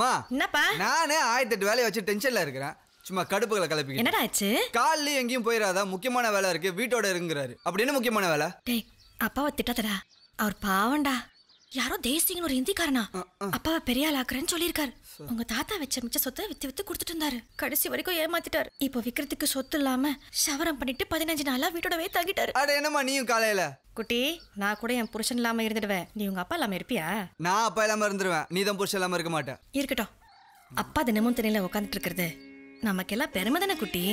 மா என்னப்பா? நானே ஆயிரத்தி எட்டு வேலையை வச்சு டென்ஷன்ல இருக்கிறேன். சும்மா கடுப்புகளை கிளப்பி என்னடா ஆச்சு? காலையில எங்கேயும் போயிடாதா முக்கியமான வேலை இருக்கு. வீட்டோட இருங்கிறாரு. அப்படி என்ன முக்கியமான வேலை? டேய் அப்பாவை திட்டாதடா. அவர் பாவம்டா. யாரோ தேசிங்கன்னு ஒரு ஹிந்திக்காரனா அப்பாவை பெரிய ஆள் ஆக்குறேன்னு சொல்லியிருக்காரு. உங்க தாத்தா வச்ச மிச்ச சொத்தை வித்து வித்து கொடுத்துட்டு இருந்தாரு. கடைசி வரைக்கும் ஏமாத்திட்டாரு. இப்போ விக்கிறதுக்கு சொத்து இல்லாம சவரம் பண்ணிட்டு பதினஞ்சு நாளா வீட்டோடவே தங்கிட்டாரு. அட என்னம்மா நீயும் காலையில? குட்டி நான் கூட என் புருஷன் இல்லாம இருந்துடுவேன். நீ உங்க அப்பா இல்லாம இருப்பியா? நான் அப்பா இல்லாம இருந்துருவேன். நீ தான் புருஷன் இல்லாம இருக்க மாட்டேன் இருக்கட்டும். அப்பா தினமும் திணையில உட்காந்துட்டு இருக்கிறது. நமக்கெல்லாம் பெருமை தானே குட்டி?